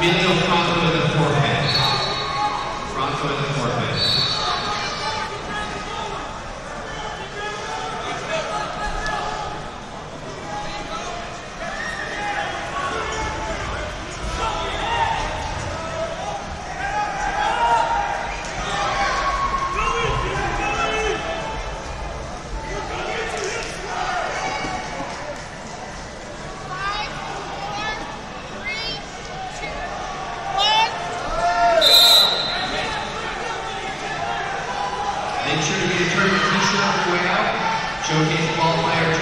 Franco with a forfeit. Make sure to get a tournament t-shirt on your way out. Showcase qualifier